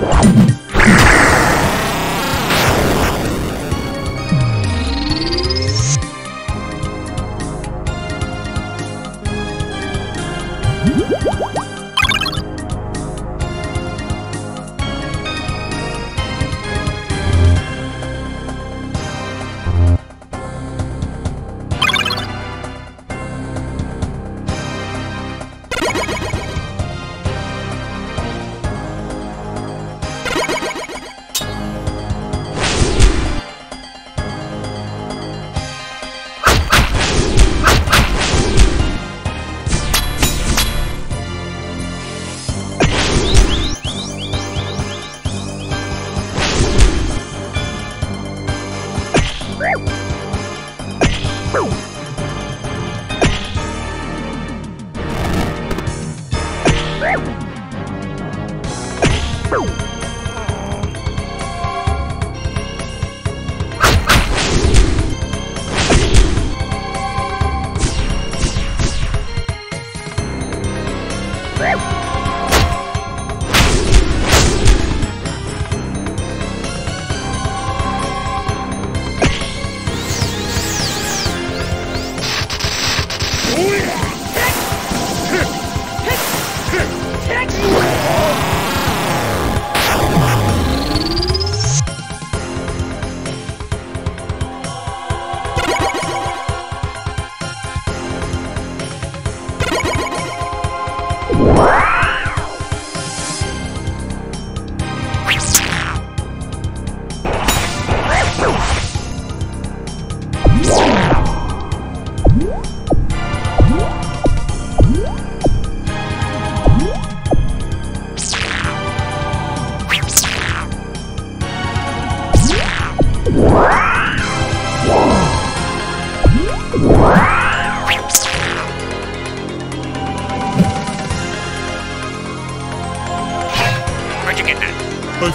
Where'd you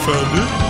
get